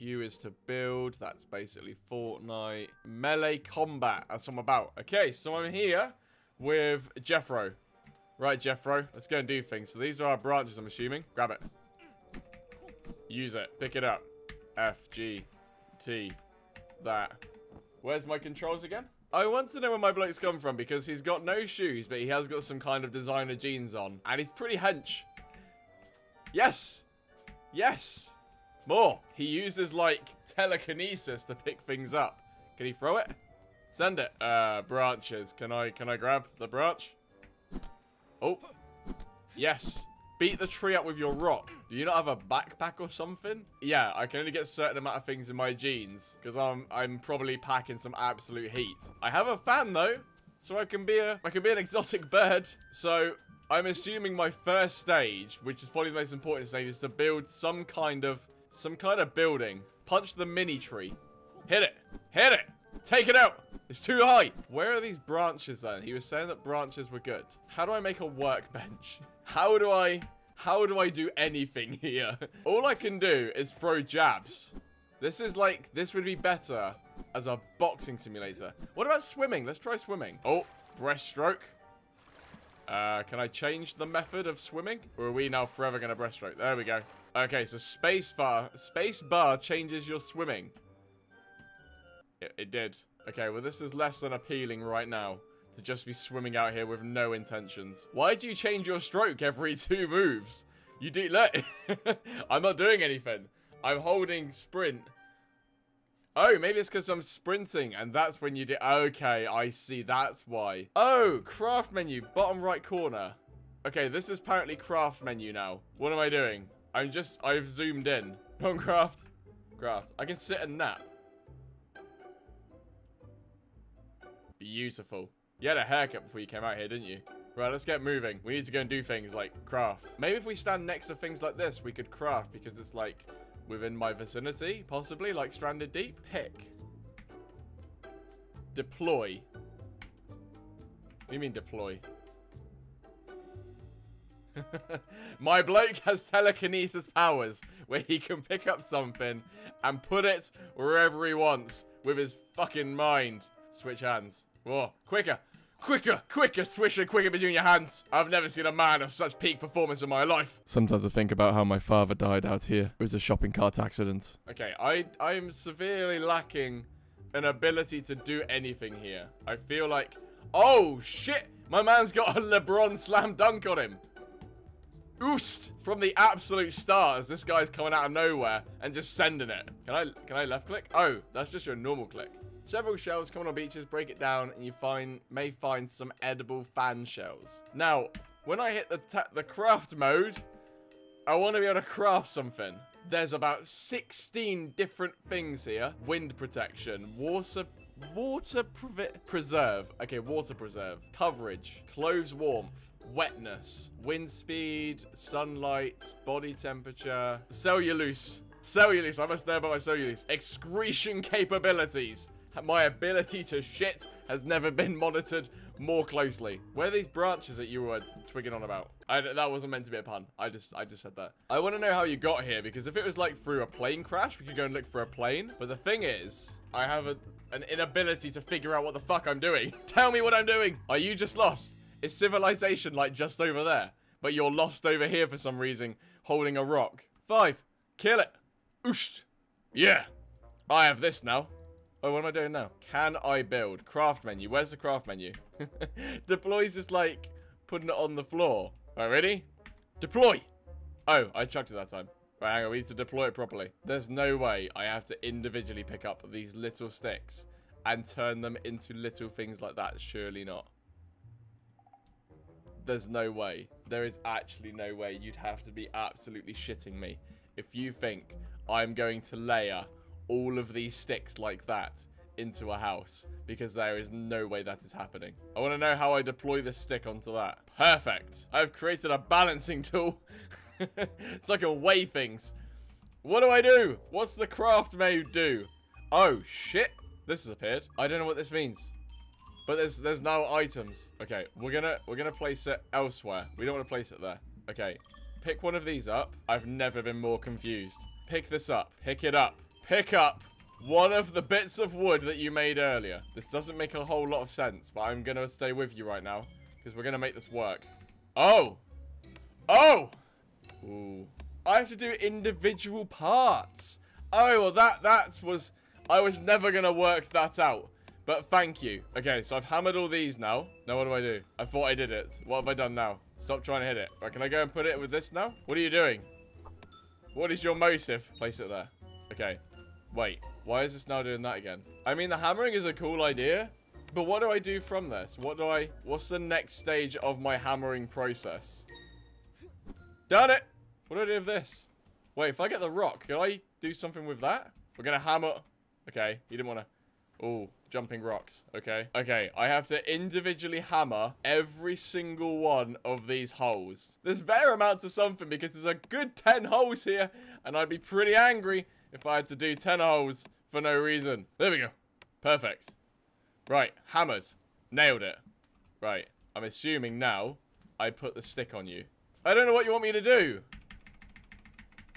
Q is to build. That's basically Fortnite. Melee combat. That's what I'm about. Okay, so I'm here with Jeffro. Right, Jeffro. Let's go and do things. So these are our branches, I'm assuming. Grab it. Use it. Pick it up. F, G, T, that. Where's my controls again? I want to know where my bloke's come from because he's got no shoes, but he has got some kind of designer jeans on. And he's pretty hench. Yes! Yes! More! He uses, like, telekinesis to pick things up. Can he throw it? Send it. Uh, branches. Can I, can I grab the branch? Oh. Yes. Beat the tree up with your rock. Do you not have a backpack or something? Yeah, I can only get a certain amount of things in my jeans because I'm I'm probably packing some absolute heat. I have a fan though, so I can be a I can be an exotic bird. So I'm assuming my first stage, which is probably the most important stage, is to build some kind of some kind of building. Punch the mini tree. Hit it. Hit it. Take it out. It's too high. Where are these branches then? He was saying that branches were good. How do I make a workbench? How do I... How do I do anything here? All I can do is throw jabs. This is like... This would be better as a boxing simulator. What about swimming? Let's try swimming. Oh, breaststroke. Uh, can I change the method of swimming? Or are we now forever going to breaststroke? There we go. Okay, so space bar, space bar changes your swimming. It, it did. Okay, well this is less than appealing right now to just be swimming out here with no intentions. Why do you change your stroke every two moves? You do, look. I'm not doing anything. I'm holding sprint. Oh, maybe it's because I'm sprinting, and that's when you do- Okay, I see, that's why. Oh, craft menu, bottom right corner. Okay, this is apparently craft menu now. What am I doing? I'm just- I've zoomed in. Non craft. Craft. I can sit and nap. Beautiful. You had a haircut before you came out here, didn't you? Right, let's get moving. We need to go and do things like craft. Maybe if we stand next to things like this, we could craft because it's like within my vicinity, possibly, like Stranded Deep. Pick. Deploy. You mean deploy? My bloke has telekinesis powers where he can pick up something and put it wherever he wants with his fucking mind. Switch hands. Whoa, quicker. Quicker, quicker, swisher, quicker between your hands. I've never seen a man of such peak performance in my life. Sometimes I think about how my father died out here. It was a shopping cart accident. Okay, I I'm severely lacking an ability to do anything here. I feel like... Oh, shit! My man's got a LeBron slam dunk on him. Oost! From the absolute stars, this guy's coming out of nowhere and just sending it. Can I can I left click? Oh, that's just your normal click. Several shells come on beaches, break it down, and you find may find some edible fan shells. Now, when I hit the the craft mode, I want to be able to craft something. There's about 16 different things here. Wind protection, water water preserve. Okay, water preserve. Coverage, clothes warmth, wetness, wind speed, sunlight, body temperature, cellulose. Cellulose, I must know about my cellulose. Excretion capabilities. My ability to shit has never been monitored more closely. Where are these branches that you were twigging on about? I, that wasn't meant to be a pun. I just I just said that. I want to know how you got here because if it was like through a plane crash, we could go and look for a plane. But the thing is, I have a, an inability to figure out what the fuck I'm doing. Tell me what I'm doing. Are you just lost? Is civilization like just over there? But you're lost over here for some reason, holding a rock. Five. Kill it. Oosh. Yeah. I have this now. Oh, what am I doing now? Can I build? Craft menu. Where's the craft menu? Deploys is like putting it on the floor. All right, ready? Deploy. Oh, I chucked it that time. Right, hang on. We need to deploy it properly. There's no way I have to individually pick up these little sticks and turn them into little things like that. Surely not. There's no way. There is actually no way. You'd have to be absolutely shitting me if you think I'm going to layer all of these sticks like that into a house because there is no way that is happening. I want to know how I deploy this stick onto that. Perfect. I've created a balancing tool. so I can weigh things. What do I do? What's the craft mode do? Oh, shit. This has appeared. I don't know what this means. But there's there's no items. Okay, we're gonna we're gonna place it elsewhere. We don't want to place it there. Okay. Pick one of these up. I've never been more confused. Pick this up. Pick it up pick up one of the bits of wood that you made earlier. This doesn't make a whole lot of sense, but I'm going to stay with you right now because we're going to make this work. Oh! Oh! Ooh. I have to do individual parts. Oh, well, that, that was... I was never going to work that out. But thank you. Okay, so I've hammered all these now. Now what do I do? I thought I did it. What have I done now? Stop trying to hit it. Right, can I go and put it with this now? What are you doing? What is your motive? Place it there. Okay. Wait. Why is this now doing that again? I mean, the hammering is a cool idea. But what do I do from this? What do I... What's the next stage of my hammering process? Done it! What do I do with this? Wait, if I get the rock, can I do something with that? We're gonna hammer... Okay, you didn't want to... Oh, jumping rocks. Okay. Okay, I have to individually hammer every single one of these holes. There's better amount to something because there's a good 10 holes here, and I'd be pretty angry if I had to do 10 holes for no reason. There we go. Perfect. Right, hammered. Nailed it. Right, I'm assuming now I put the stick on you. I don't know what you want me to do.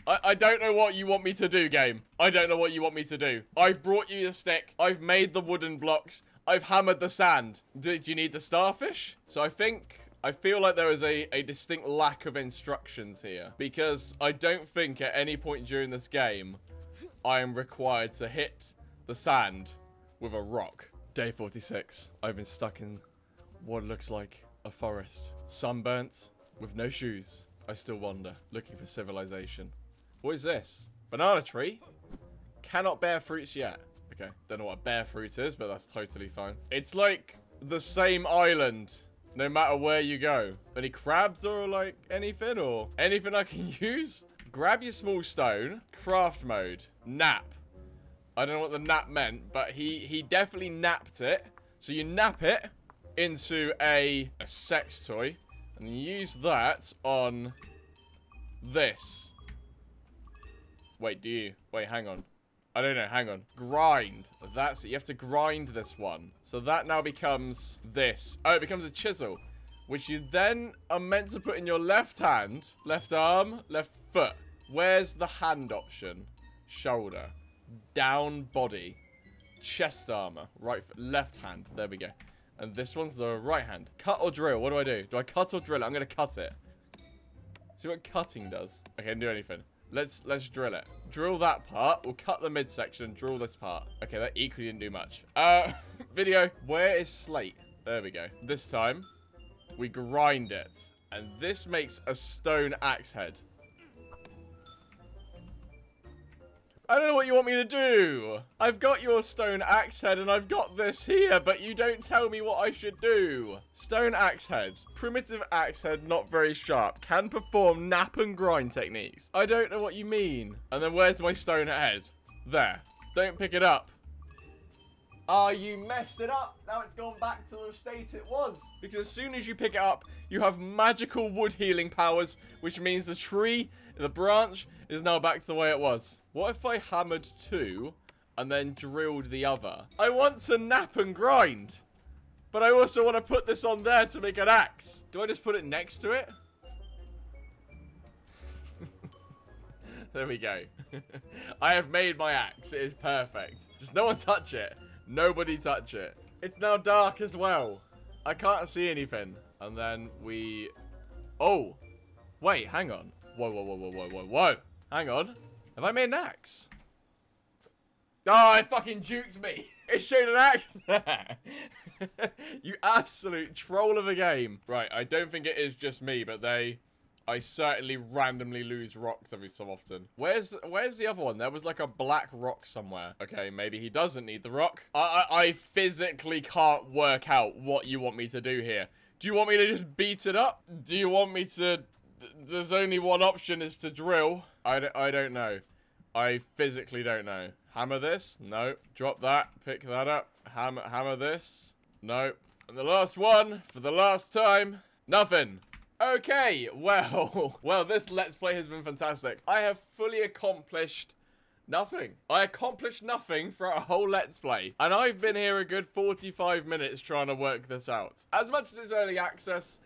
I, I don't know what you want me to do, game. I don't know what you want me to do. I've brought you the stick. I've made the wooden blocks. I've hammered the sand. Do you need the starfish? So I think... I feel like there is a, a distinct lack of instructions here. Because I don't think at any point during this game I am required to hit the sand with a rock. Day 46. I've been stuck in what looks like a forest. Sunburnt, with no shoes. I still wander, looking for civilization. What is this? Banana tree? Cannot bear fruits yet. Okay, don't know what a bear fruit is, but that's totally fine. It's like the same island, no matter where you go. Any crabs or like anything or anything I can use? Grab your small stone, craft mode, knap. I don't know what the knap meant, but he, he definitely knapped it. So you knap it into a, a sex toy and use that on this. Wait, do you? Wait, hang on. I don't know, hang on. Grind. That's it. You have to grind this one. So that now becomes this. Oh, it becomes a chisel. Which you then are meant to put in your left hand, left arm, left foot. Where's the hand option? Shoulder. Down body. Chest armor. Right. Left hand. There we go. And this one's the right hand. Cut or drill? What do I do? Do I cut or drill it? I'm going to cut it. See what cutting does. I can't do anything. Let's let's drill it. Drill that part. We'll cut the midsection. Drill this part. Okay, that equally didn't do much. Uh, video. Where is slate? There we go. This time, we grind it. And this makes a stone axe head. I don't know what you want me to do. I've got your stone axe head and I've got this here, but you don't tell me what I should do. Stone axe head. Primitive axe head, not very sharp. Can perform knap and grind techniques. I don't know what you mean. And then where's my stone head? There. Don't pick it up. Ah, you messed it up. Now it's gone back to the state it was. Because as soon as you pick it up, you have magical wood healing powers, which means the tree, the branch, is now back to the way it was. What if I hammered two and then drilled the other? I want to knap and grind. But I also want to put this on there to make an axe. Do I just put it next to it? there we go. I have made my axe. It is perfect. Just no one touch it. Nobody touch it. It's now dark as well. I can't see anything. And then we... Oh. Wait, hang on. Whoa, whoa, whoa, whoa, whoa, whoa, whoa. Hang on. Have I made an axe? Oh, it fucking juked me. It showed an axe you absolute troll of a game. Right, I don't think it is just me, but they... I certainly randomly lose rocks every so often. Where's where's the other one? There was like a black rock somewhere. Okay, maybe he doesn't need the rock. I, I, I physically can't work out what you want me to do here. Do you want me to just beat it up? Do you want me to... There's only one option is to drill. I don't, I don't know. I physically don't know. Hammer this? No. Drop that. Pick that up. Hammer, hammer this? No. And the last one, for the last time, nothing. Okay, well, well, this Let's Play has been fantastic. I have fully accomplished nothing. I accomplished nothing for a whole Let's Play. And I've been here a good 45 minutes trying to work this out. As much as it's early access,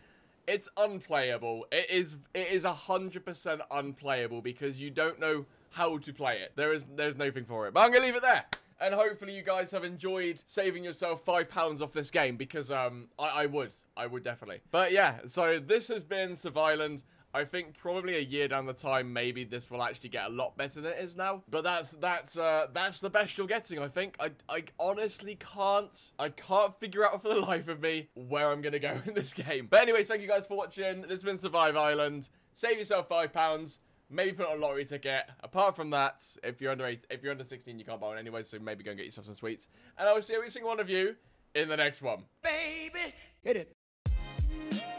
it's unplayable. It is it is a 100% unplayable because you don't know how to play it. There is there's nothing for it. But I'm gonna leave it there. And hopefully you guys have enjoyed saving yourself five pounds off this game because um I, I would. I would definitely. But yeah, so this has been Survisland. I think probably a year down the time, maybe this will actually get a lot better than it is now. But that's that's uh, that's the best you're getting, I think. I, I honestly can't I can't figure out for the life of me where I'm gonna go in this game. But anyways, thank you guys for watching. This has been Survive Island. Save yourself five pounds. Maybe put on a lottery ticket. Apart from that, if you're under eight, if you're under 16, you can't buy one anyway. So maybe go and get yourself some sweets. And I will see every single one of you in the next one. Baby, hit it.